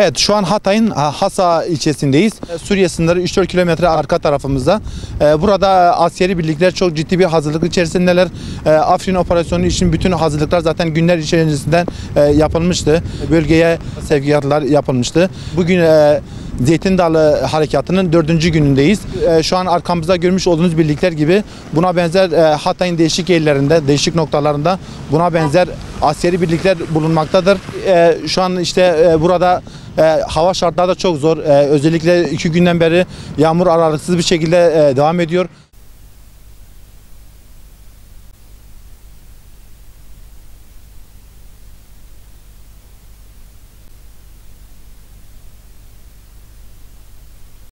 Evet şu an Hatay'ın ha, Hasa ilçesindeyiz. E, Suriye sınırı 3-4 kilometre arka tarafımızda. E, Burada askeri birlikler çok ciddi bir hazırlık içerisindeler. E, Afrin operasyonu için bütün hazırlıklar zaten günler içerisinden yapılmıştı. Bölgeye sevkiyatlar yapılmıştı. Bugün Zeytin Dalı Harekatı'nın dördüncü günündeyiz. Şu an arkamızda görmüş olduğunuz birlikler gibi buna benzer Hatay'ın değişik yerlerinde, değişik noktalarında buna benzer askeri birlikler bulunmaktadır. Şu an işte burada e, hava şartları da çok zor. E, özellikle iki günden beri yağmur aralıksız bir şekilde e, devam ediyor.